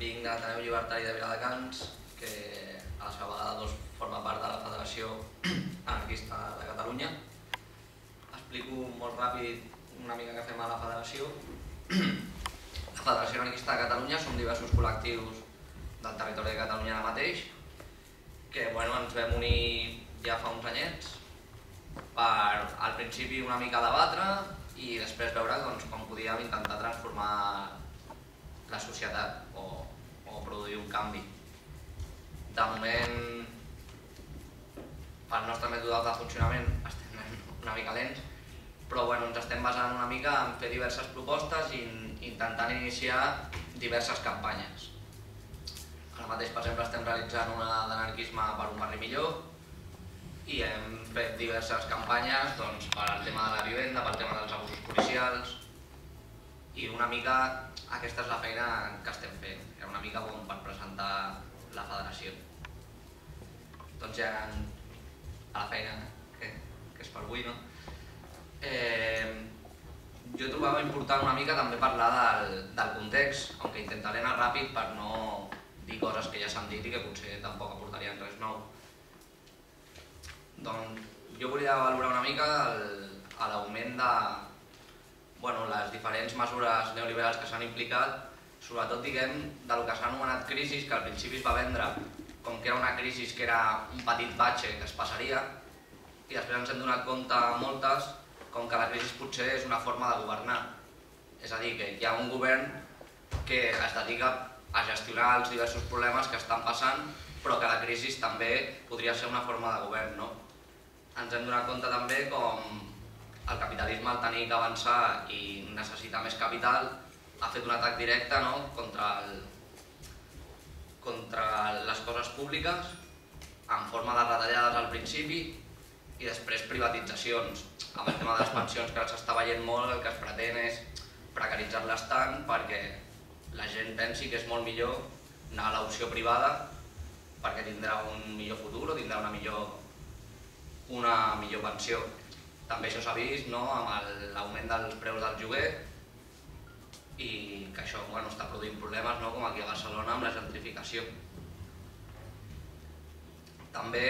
vinc de Taneu Llibertari de Viladecans, que a la seva vegada doncs, forma part de la Federació Anarquista de Catalunya. Explico molt ràpid una mica què fem a la Federació. La Federació Anarquista de Catalunya som diversos col·lectius del territori de Catalunya ara mateix, que bueno, ens vam unir ja fa uns anyets per al principi una mica debatre i després veure doncs, com podíem intentar transformar la societat o, o produir un canvi. De moment, pel nostre mètode de funcionament estem una mica lents, però bueno, ens estem basant una mica en fer diverses propostes i intentant iniciar diverses campanyes. Ara mateix, per exemple, estem realitzant una d'anarquisme per un barri millor i hem fet diverses campanyes doncs, per al tema de la vivenda, pel tema dels abusos policials i una mica aquesta és la feina que estem fent, era una mica com per presentar la federació. Doncs ja a la feina que, que és per avui, no? Eh, jo trobava important una mica també parlar del, del context, aunque intentaré anar ràpid per no dir coses que ja s'han dit i que potser tampoc aportarien res nou. Doncs jo volia valorar una mica l'augment de bueno, les diferents mesures neoliberals que s'han implicat, sobretot diguem de lo que s'ha anomenat crisi, que al principi es va vendre com que era una crisi que era un petit batxe que es passaria, i després ens hem donat compte moltes com que la crisi potser és una forma de governar. És a dir, que hi ha un govern que es dedica a gestionar els diversos problemes que estan passant, però que la crisi també podria ser una forma de govern. No? Ens hem donat compte també com el capitalisme al tenir que avançar i necessitar més capital ha fet un atac directe no? contra, el, contra les coses públiques en forma de retallades al principi i després privatitzacions. Amb el tema de les pensions que s'està veient molt, el que es pretén és precaritzar-les tant perquè la gent pensi que és molt millor anar a l'opció privada perquè tindrà un millor futur o tindrà una millor, una millor pensió. També això s'ha vist no, amb l'augment dels preus del lloguer i que això bueno, està produint problemes no, com aquí a Barcelona amb la gentrificació. També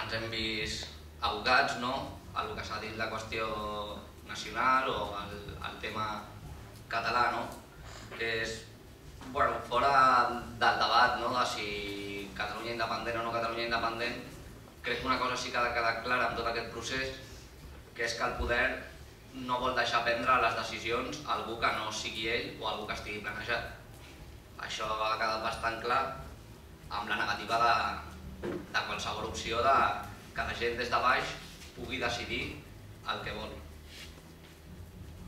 ens hem vist abocats no, a el que s'ha dit la qüestió nacional o el, el tema català, no? que és bueno, fora del debat no, de si Catalunya independent o no Catalunya independent, crec que una cosa sí que ha de quedar clara en tot aquest procés, que és que el poder no vol deixar prendre les decisions a algú que no sigui ell o algú que estigui planejat. Això ha quedat bastant clar amb la negativa de, de qualsevol opció de que la gent des de baix pugui decidir el que vol.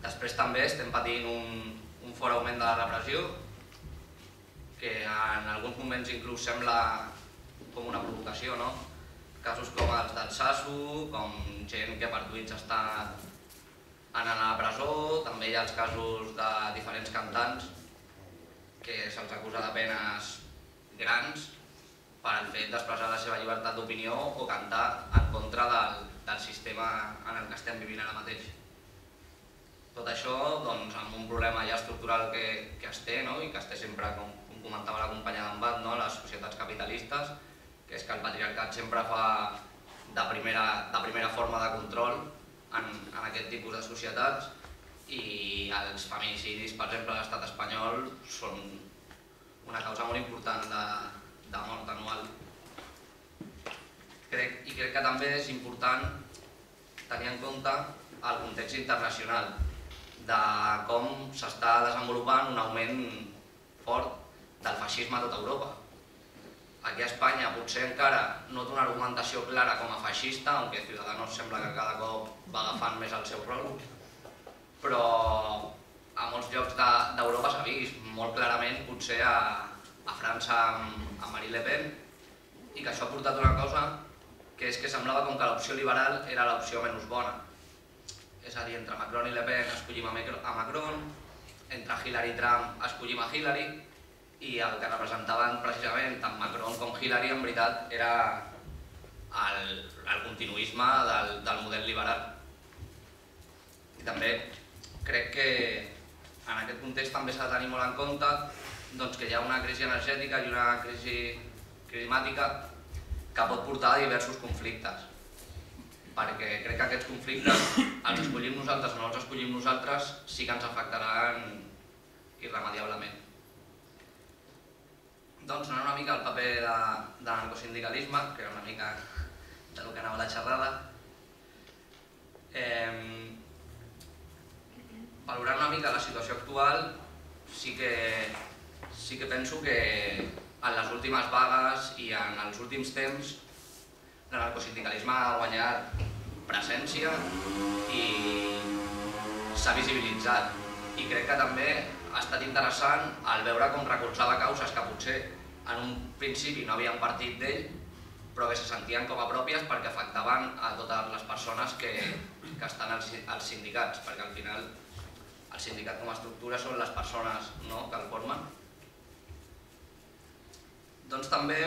Després també estem patint un, un fort augment de la repressió, que en alguns moments inclús sembla com una provocació, no? Casos com els del Sasso, com gent que per tuits està anant a la presó, també hi ha els casos de diferents cantants que se'ls acusa de penes grans per el fet d'expressar la seva llibertat d'opinió o cantar en contra del, del sistema en el que estem vivint ara mateix. Tot això doncs, amb un problema ja estructural que, que es té no? i que es té sempre, com, com comentava la companya d'embat, no? les societats capitalistes, que és que el patriarcat sempre fa de primera, de primera forma de control en, en aquest tipus de societats i els feminicidis, per exemple, a l'estat espanyol són una causa molt important de, de mort anual. Crec, I crec que també és important tenir en compte el context internacional de com s'està desenvolupant un augment fort del feixisme a tota Europa. Aquí a Espanya potser encara no té una argumentació clara com a feixista, aunque Ciudadanos sembla que cada cop va agafant més el seu rol, però a molts llocs d'Europa s'ha vist molt clarament, potser a, a França amb, amb Marine Le Pen, i que això ha portat una cosa que és que semblava com que l'opció liberal era l'opció menys bona. És a dir, entre Macron i Le Pen escollim a Macron, entre Hillary i Trump escollim a Hillary, i el que representaven precisament tant Macron com Hillary en veritat era el, el continuisme del, del model liberal. I també crec que en aquest context també s'ha de tenir molt en compte doncs, que hi ha una crisi energètica i una crisi climàtica que pot portar a diversos conflictes. Perquè crec que aquests conflictes, els escollim nosaltres o no els escollim nosaltres, sí que ens afectaran irremediablement. Doncs anant una mica al paper de, de narcosindicalisme, que era una mica del que anava la xerrada, eh, valorant una mica la situació actual, sí que, sí que penso que en les últimes vagues i en els últims temps l'anarcosindicalisme ha guanyat presència i s'ha visibilitzat. I crec que també ha estat interessant el veure com recolzava causes que potser en un principi no havien partit d'ell, però que se sentien com a pròpies perquè afectaven a totes les persones que, que estan als, als sindicats, perquè al final el sindicat com a estructura són les persones no, que el formen. Doncs també,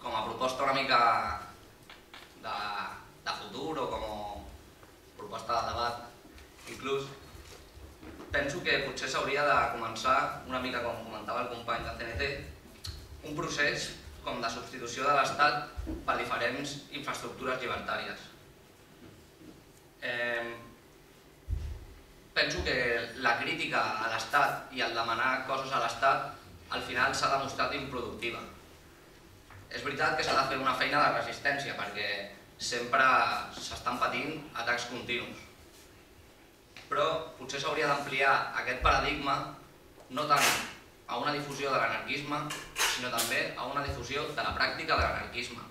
com a proposta una mica de, de futur o com a proposta de debat, inclús, penso que potser s'hauria de començar, una mica com comentava el company de CNT, un procés com de substitució de l'Estat per diferents infraestructures llibertàries. Penso que la crítica a l'Estat i el demanar coses a l'Estat al final s'ha demostrat improductiva. És veritat que s'ha de fer una feina de resistència perquè sempre s'estan patint atacs continus. Però potser s'hauria d'ampliar aquest paradigma no tant a una difusió de l'anarquisme, sinó també a una difusió de la pràctica de l'anarquisme.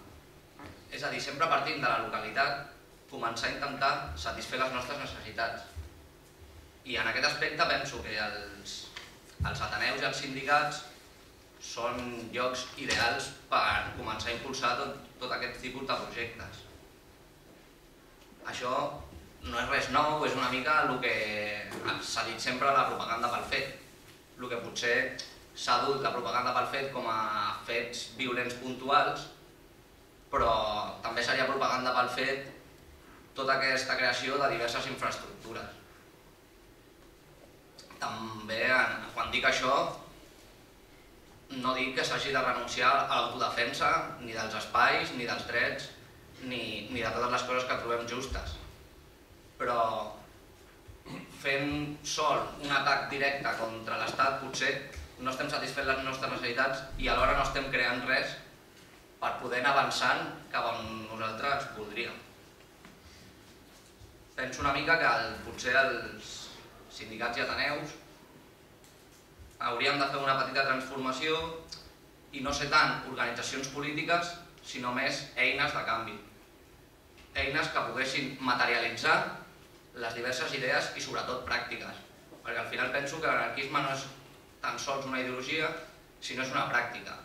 És a dir, sempre partint de la localitat, començar a intentar satisfer les nostres necessitats i en aquest aspecte penso que els, els ateneus i els sindicats són llocs ideals per començar a impulsar tot, tot aquest tipus de projectes. Això no és res nou, és una mica el que s'ha dit sempre la propaganda pel fet. El que potser s'ha dut la propaganda pel fet com a fets violents puntuals, però també seria propaganda pel fet tota aquesta creació de diverses infraestructures també, quan dic això, no dic que s'hagi de renunciar a l'autodefensa, ni dels espais, ni dels drets, ni, ni de totes les coses que trobem justes. Però fent sol un atac directe contra l'Estat potser no estem satisfent les nostres necessitats i alhora no estem creant res per poder anar avançant cap on nosaltres voldríem. Penso una mica que el, potser els, sindicats i ateneus, hauríem de fer una petita transformació i no ser tant organitzacions polítiques, sinó més eines de canvi. Eines que poguessin materialitzar les diverses idees i sobretot pràctiques. Perquè al final penso que l'anarquisme no és tan sols una ideologia, sinó és una pràctica.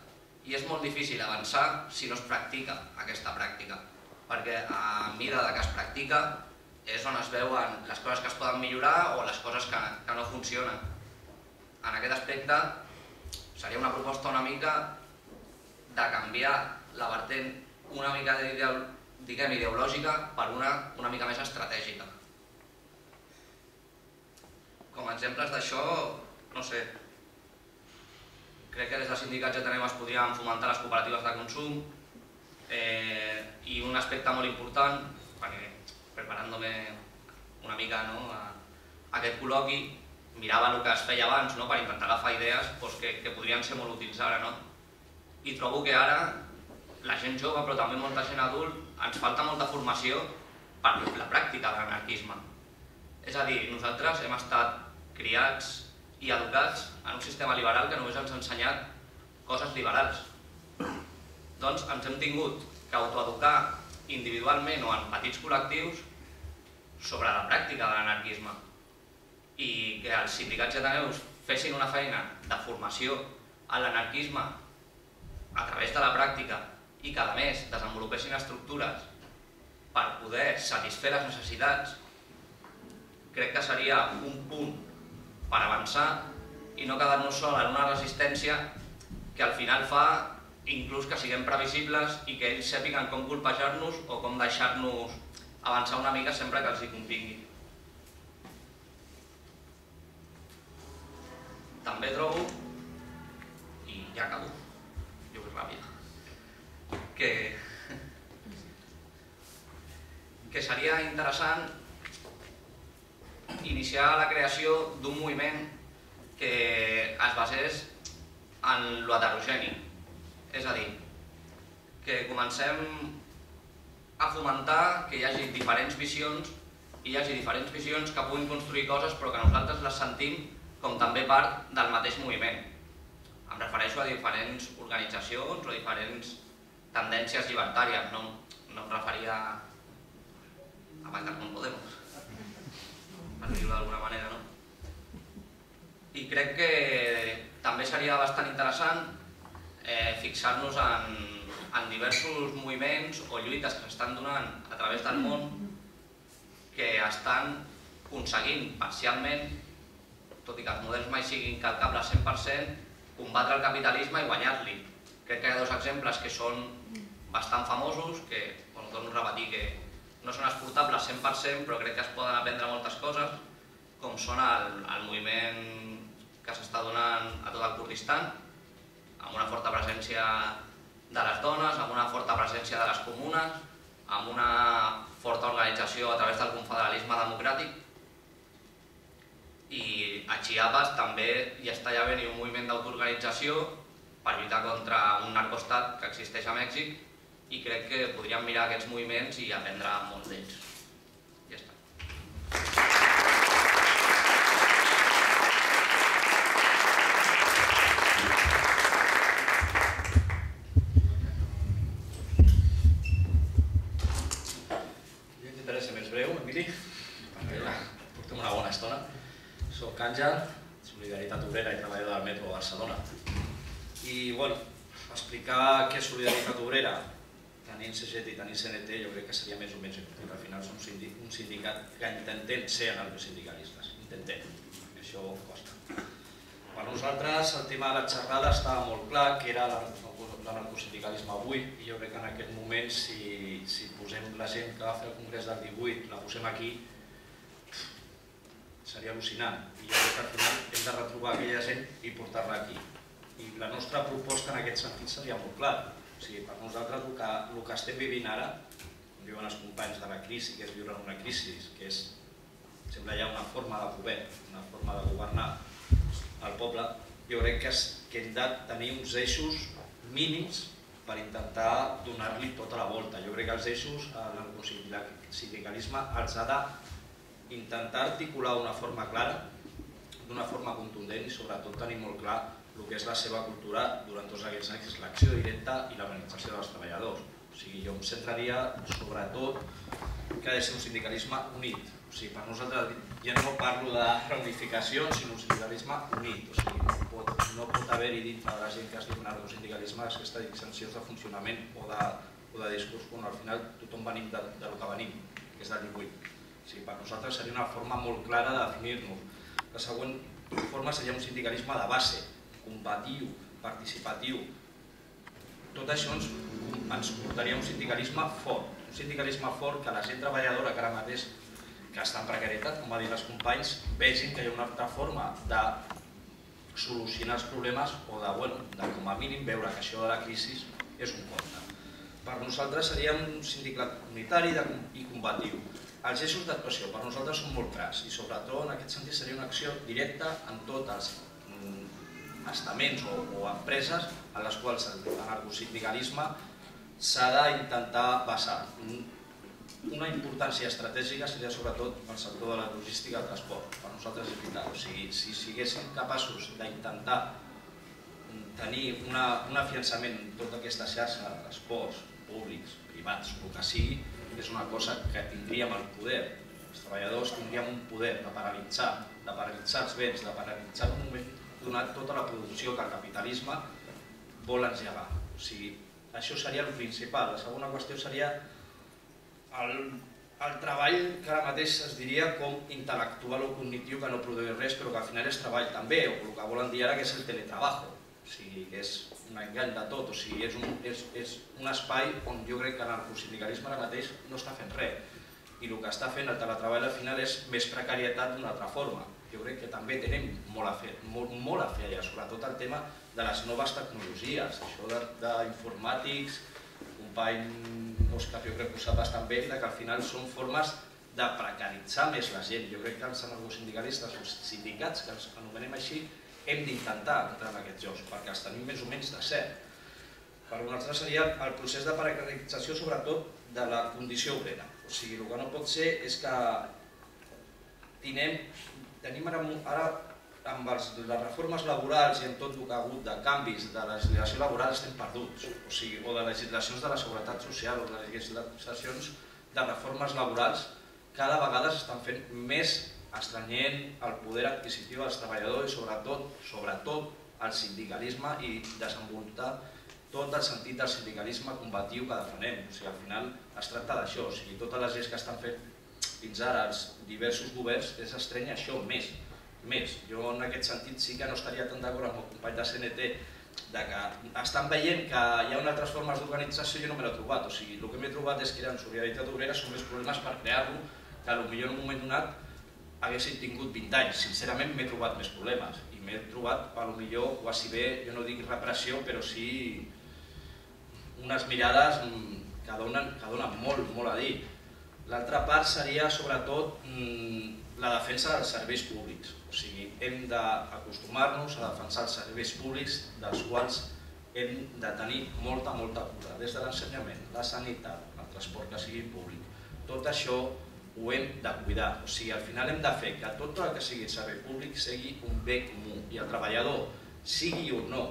I és molt difícil avançar si no es practica aquesta pràctica. Perquè a mida de que es practica és on es veuen les coses que es poden millorar o les coses que, que no funcionen. En aquest aspecte seria una proposta una mica de canviar la vertent una mica diguem, ideològica per una una mica més estratègica. Com a exemples d'això, no sé, crec que des de sindicats ja tenim es podrien fomentar les cooperatives de consum eh, i un aspecte molt important, perquè preparant-me una mica no, a, a aquest col·loqui, mirava el que es feia abans no, per intentar agafar idees doncs, que, que podrien ser molt útils ara. No? I trobo que ara la gent jove, però també molta gent adult, ens falta molta formació per la pràctica de l'anarquisme. És a dir, nosaltres hem estat criats i educats en un sistema liberal que només ens ha ensenyat coses liberals. Doncs ens hem tingut que autoeducar individualment o en petits col·lectius sobre la pràctica de l'anarquisme i que els sindicats ateneus fessin una feina de formació a l'anarquisme a través de la pràctica i que a més desenvolupessin estructures per poder satisfer les necessitats crec que seria un punt per avançar i no quedar-nos sol en una resistència que al final fa inclús que siguem previsibles i que ells sàpiguen com colpejar-nos o com deixar-nos avançar una mica sempre que els hi convingui. També trobo ja acabo, jo vull ràpid, que, que seria interessant iniciar la creació d'un moviment que es basés en lo heterogeni. És a dir, que comencem a fomentar que hi hagi diferents visions i hi hagi diferents visions que puguin construir coses però que nosaltres les sentim com també part del mateix moviment. Em refereixo a diferents organitzacions o diferents tendències llibertàries, no, no em referia a banques com Podemos, per dir-ho d'alguna manera. No? I crec que també seria bastant interessant eh, fixar-nos en, en diversos moviments o lluites que s'estan donant a través del món que estan aconseguint parcialment, tot i que els models mai siguin calcables 100%, combatre el capitalisme i guanyar-li. Crec que hi ha dos exemples que són bastant famosos, que bueno, torno a repetir que no són exportables 100%, però crec que es poden aprendre moltes coses, com són el, el moviment que s'està donant a tot el Kurdistan, amb una forta presència de les dones, amb una forta presència de les comunes, amb una forta organització a través del confederalisme democràtic. I a Chiapas també hi està ja venint un moviment d'autoorganització per lluitar contra un narcostat que existeix a Mèxic i crec que podríem mirar aquests moviments i aprendre molt d'ells. Ja està. Àngel, Solidaritat Obrera i treballador del Metro de Barcelona. I, bueno, explicar què és Solidaritat Obrera, tenint CGT i tenint CNT, jo crec que seria més o menys efectiu. Al final som un sindicat que intentem ser anarcosindicalistes, intentem, això costa. Per nosaltres el tema de la xerrada estava molt clar, que era l'anarcosindicalisme avui, i jo crec que en aquest moment, si, si posem la gent que va fer el Congrés del 18, la posem aquí, seria al·lucinant i jo crec que al final hem de retrobar aquella gent i portar-la aquí. I la nostra proposta en aquest sentit seria molt clara. O sigui, per nosaltres el que, el que estem vivint ara, com diuen els companys de la crisi, que és viure en una crisi, que és, sembla ja una forma de poder, una forma de governar el poble, jo crec que, és, que hem de tenir uns eixos mínims per intentar donar-li tota la volta. Jo crec que els eixos, l'anarcosindicalisme els ha de intentar articular d'una forma clara, d'una forma contundent i sobretot tenir molt clar el que és la seva cultura durant tots aquests anys, que és l'acció directa i l'organització dels treballadors. O sigui, jo em centraria sobretot que ha de ser un sindicalisme unit. O sigui, per nosaltres ja no parlo de reunificació, sinó un sindicalisme unit. O sigui, no pot, no pot haver-hi dintre de la gent que es diu sindicalisme aquesta dissensions de funcionament o de, o de discurs quan al final tothom venim de, de lo que venim, que és del 18. O sigui, per nosaltres seria una forma molt clara de definir-nos. La següent forma seria un sindicalisme de base, combatiu, participatiu. Tot això ens, ens portaria un sindicalisme fort, un sindicalisme fort que la gent treballadora que ara mateix que està en precarietat, com va dir els companys, vegin que hi ha una altra forma de solucionar els problemes o de, bueno, de com a mínim veure que això de la crisi és un compte. Per nosaltres seria un sindicat comunitari i combatiu, els eixos d'actuació per nosaltres són molt clars i sobretot en aquest sentit seria una acció directa en tots els estaments o, o empreses en les quals l'anarcosindicalisme s'ha d'intentar basar. Una importància estratègica seria sobretot el sector de la logística i el transport. Per nosaltres és vital. O sigui, si siguéssim capaços d'intentar tenir una, un afiançament en tota aquesta xarxa de transports públics, privats, el que sigui, és una cosa que tindríem el poder, els treballadors tindríem un poder de paralitzar, de paralitzar els béns, de paralitzar un moment donat tota la producció que el capitalisme vol engegar. O sigui, això seria el principal. La segona qüestió seria el, el treball que ara mateix es diria com intel·lectual o cognitiu que no produeix res però que al final és treball també, o el que volen dir ara que és el teletrabajo. O sigui, és un engany de tot, o sigui, és un, és, és un espai on jo crec que l'anarcosindicalisme ara mateix no està fent res i el que està fent el teletreball al final és més precarietat d'una altra forma. Jo crec que també tenim molt a fer, molt, molt a fer allà, sobretot el tema de les noves tecnologies, això d'informàtics, company Òscar jo crec que ho sap bastant bé, que al final són formes de precaritzar més la gent. Jo crec que els anarcosindicalistes, els sindicats, que els anomenem així, hem d'intentar entrar en aquests jocs, perquè els tenim més o menys de cert. Per nosaltres seria el procés de precarització sobretot de la condició obrera. O sigui, el que no pot ser és que tenim, tenim ara, ara amb els, les reformes laborals i amb tot el que ha hagut de canvis de legislació laboral estem perduts, o, sigui, o de legislacions de la seguretat social o de legislacions de reformes laborals cada vegada s'estan fent més estrenyent el poder adquisitiu dels treballadors i sobretot, sobretot el sindicalisme i desenvolupar tot el sentit del sindicalisme combatiu que defenem. O sigui, al final es tracta d'això, o sigui, totes les lleis que estan fent fins ara els diversos governs és estreny això més. Més, jo en aquest sentit sí que no estaria tan d'acord amb el company de CNT de que estan veient que hi ha unes altres formes d'organització jo no me l'he trobat. O sigui, el que m'he trobat és que eren solidaritat obrera són més problemes per crear-lo que potser en un moment donat haguessin tingut 20 anys. Sincerament m'he trobat més problemes i m'he trobat potser quasi bé, jo no dic repressió, però sí unes mirades mm, que donen, que donen molt, molt a dir. L'altra part seria sobretot mm, la defensa dels serveis públics. O sigui, hem d'acostumar-nos a defensar els serveis públics dels quals hem de tenir molta, molta cura, des de l'ensenyament, la sanitat, el transport que sigui públic. Tot això ho hem de cuidar. O sigui, al final hem de fer que tot el que sigui servei públic sigui un bé comú i el treballador, sigui o no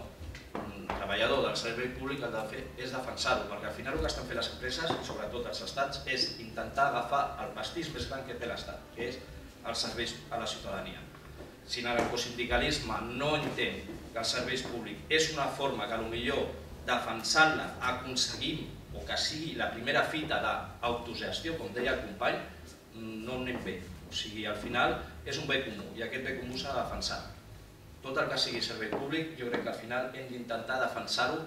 un treballador del servei públic el de fer és defensar-ho, perquè al final el que estan fent les empreses, sobretot els estats, és intentar agafar el pastís més gran que té l'estat, que és els serveis a la ciutadania. Si l'anarcosindicalisme no entén que els serveis públics és una forma que millor defensant-la aconseguim o que sigui la primera fita d'autogestió, com deia el company, no anem bé. O sigui, al final és un bé comú i aquest bé comú s'ha de defensar tot el que sigui servei públic, jo crec que al final hem d'intentar defensar-ho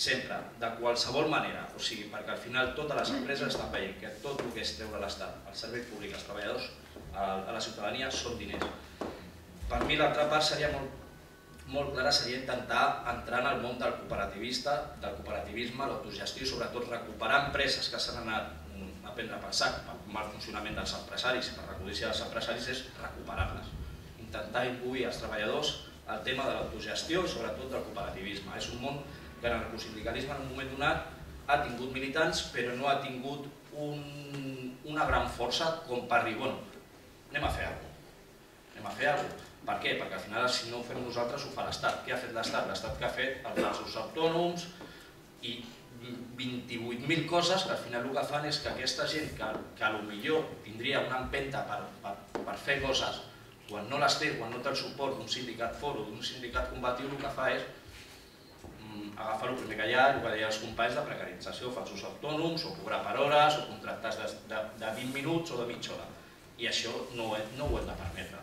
sempre, de qualsevol manera, o sigui, perquè al final totes les empreses estan veient que tot el que és treure l'Estat, el servei públic, els treballadors, a la ciutadania, són diners. Per mi l'altra part seria molt, molt clara, seria intentar entrar en el món del cooperativista, del cooperativisme, l'autogestió i sobretot recuperar empreses que s'han anat a prendre a pensar pel mal funcionament dels empresaris, per recollir dels empresaris és recuperar-les intentar imbuir als treballadors el tema de l'autogestió i sobretot del cooperativisme. És un món que en sindicalisme en un moment donat ha tingut militants però no ha tingut un, una gran força com per dir, bueno, anem a fer alguna cosa. Anem a fer alguna cosa. Per què? Perquè al final si no ho fem nosaltres ho fa l'Estat. Què ha fet l'Estat? L'Estat que ha fet els falsos autònoms i 28.000 coses que al final el que fan és que aquesta gent que, que millor tindria una empenta per, per, per fer coses quan no les té, quan no té el suport d'un sindicat foro, d'un sindicat combatiu, el que fa és mm, agafar el primer que hi ha, el que deia els companys de precarització, falsos autònoms, o cobrar per hores, o contractes de, de, de 20 minuts o de mitja hora. I això no, no ho hem de permetre.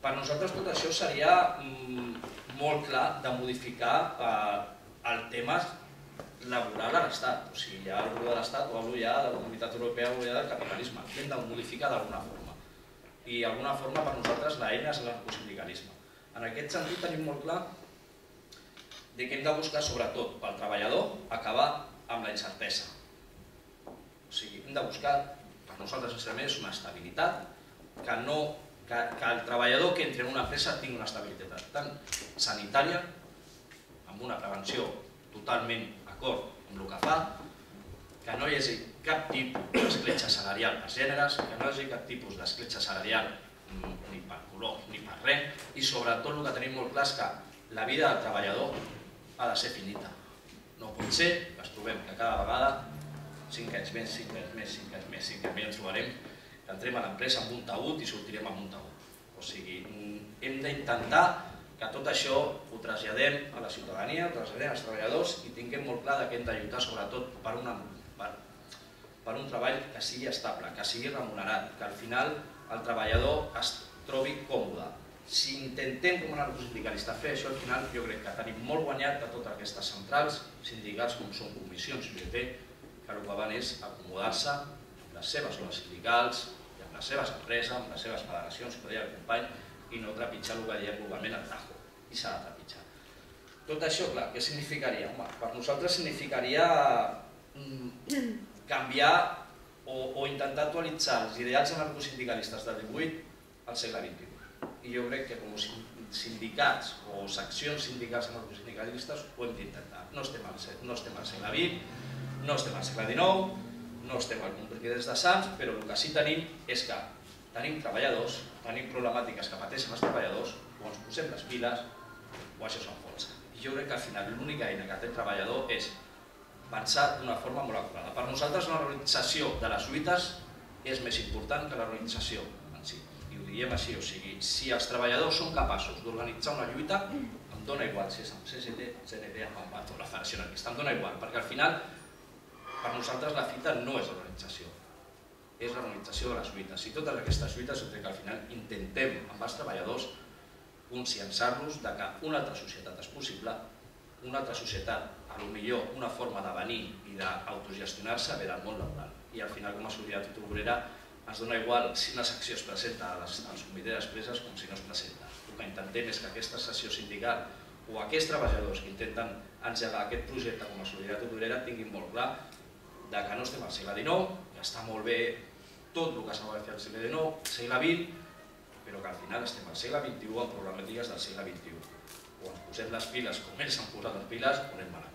Per nosaltres tot això seria mm, molt clar de modificar eh, el tema laboral a l'Estat. O sigui, ja parlo de l'Estat o parlo ja de la Comunitat Europea o ja del capitalisme. Hem de modificar d'alguna forma i d'alguna forma per nosaltres l'eina és l'anarcosindicalisme. En aquest sentit tenim molt clar de que hem de buscar sobretot pel treballador acabar amb la incertesa. O sigui, hem de buscar, per nosaltres sincerament, una estabilitat que, no, que, el treballador que entre en una empresa tingui una estabilitat tant sanitària, amb una prevenció totalment d'acord amb el que fa, que no hi hagi cap tipus d'escletxa salarial per gèneres, que no hi hagi cap tipus d'escletxa salarial mm, ni per color ni per res, i sobretot el que tenim molt clar és que la vida del treballador ha de ser finita. No pot ser que ens trobem que cada vegada, 5 anys més, 5 anys més, 5 anys més, 5 anys més, ens trobarem que entrem a l'empresa amb un taüt i sortirem amb un taüt. O sigui, mm, hem d'intentar que tot això ho traslladem a la ciutadania, ho traslladem als treballadors i tinguem molt clar que hem de lluitar sobretot per una per, un treball que sigui estable, que sigui remunerat, que al final el treballador es trobi còmode. Si intentem com a sindicalista fer això, al final jo crec que tenim molt guanyat de totes aquestes centrals sindicals com són comissions i UGT, que el que van és acomodar-se amb les seves zones sindicals, i amb les seves empreses, amb les seves federacions, que deia el company, i no trepitjar el que diem globalment el tajo, i s'ha de trepitjar. Tot això, clar, què significaria? Home, per nosaltres significaria mm, canviar o, o intentar actualitzar els ideals anarcosindicalistes del 18 al segle XXI. I jo crec que com sindicats o seccions sindicals anarcosindicalistes ho hem d'intentar. No, estem al, no estem al segle XX, no estem al segle XIX, no estem al Compliments de Sants, però el que sí tenim és que tenim treballadors, tenim problemàtiques que pateixen els treballadors, o ens posem les piles o això s'enfonsa. Jo crec que al final l'única eina que té el treballador és pensar d'una forma molt acurada. Per nosaltres la realització de les lluites és més important que la realització en si. I ho diem així, o sigui, si els treballadors són capaços d'organitzar una lluita, em dóna igual si és amb CST, CNT, amb Ambat o la Federació Anarquista, em dóna igual, perquè al final per nosaltres la fita no és l'organització, és l'organització de les lluites. I totes aquestes lluites, que al final intentem amb els treballadors conscienciar-los que una altra societat és possible, una altra societat, a lo millor una forma de venir i d'autogestionar-se ve del món laboral. I al final, com a solidaritat obrera, ens dona igual si una secció es presenta als, als comitès d'expreses com si no es presenta. El que intentem és que aquesta sessió sindical o aquests treballadors que intenten engegar aquest projecte com a solidaritat obrera tinguin molt clar de que no estem al segle XIX, que està molt bé tot el que s'ha de fer al segle XIX, segle XX, però que al final estem al segle XXI amb problemàtiques del segle XXI. Posem les piles com ells s'han posat les piles anem malament.